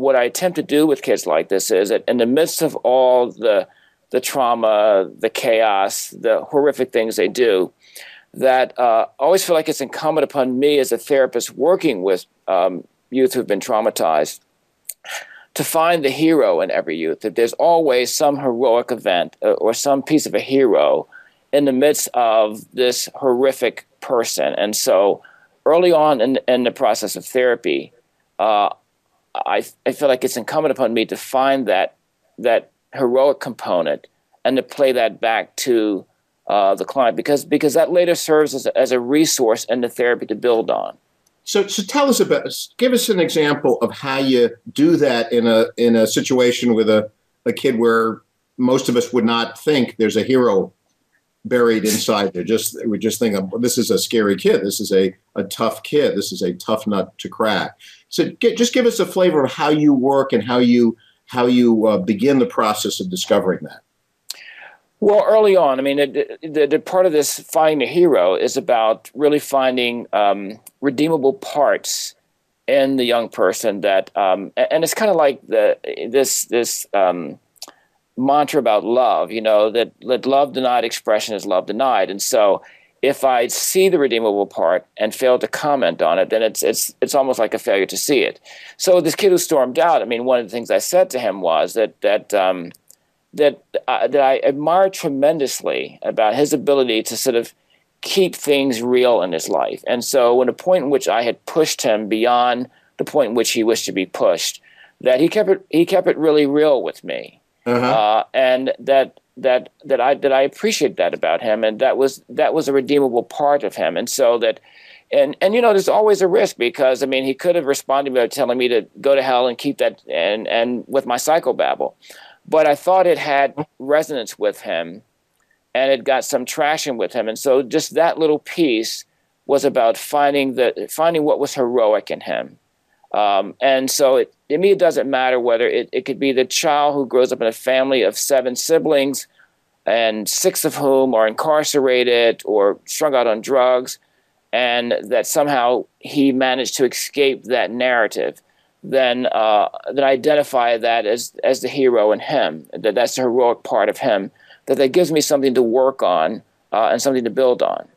what I attempt to do with kids like this is that in the midst of all the the trauma, the chaos, the horrific things they do, that uh, I always feel like it's incumbent upon me as a therapist working with um, youth who've been traumatized to find the hero in every youth. That there's always some heroic event uh, or some piece of a hero in the midst of this horrific person. And so early on in, in the process of therapy, uh, I, I feel like it's incumbent upon me to find that that heroic component and to play that back to uh, the client because because that later serves as a, as a resource and the therapy to build on. So, so tell us about. Give us an example of how you do that in a in a situation with a a kid where most of us would not think there's a hero buried inside there. Just we just think this is a scary kid. This is a a tough kid. This is a tough nut to crack. So get, just give us a flavor of how you work and how you how you uh, begin the process of discovering that. Well, early on, I mean, the, the, the, part of this finding a hero is about really finding um, redeemable parts in the young person that, um, and it's kind of like the this this um, mantra about love, you know, that, that love denied expression is love denied. And so if I see the redeemable part and fail to comment on it, then it's it's it's almost like a failure to see it. So this kid who stormed out, I mean, one of the things I said to him was that that um, that uh, that I admire tremendously about his ability to sort of keep things real in his life. And so, when a point in which I had pushed him beyond the point in which he wished to be pushed, that he kept it he kept it really real with me uh-huh. uh, and that that that I that I appreciate that about him, and that was that was a redeemable part of him, and so that. And, and you know there's always a risk because I mean he could have responded by telling me to go to hell and keep that and and with my psychobabble, but I thought it had resonance with him, and it got some traction with him, and so just that little piece was about finding the finding what was heroic in him, um, and so it, to me, it doesn't matter whether it, it could be the child who grows up in a family of seven siblings and six of whom are incarcerated or strung out on drugs, and that somehow he managed to escape that narrative. Then, uh, then identify that as as the hero in him. That that's the heroic part of him. That that gives me something to work on uh, and something to build on.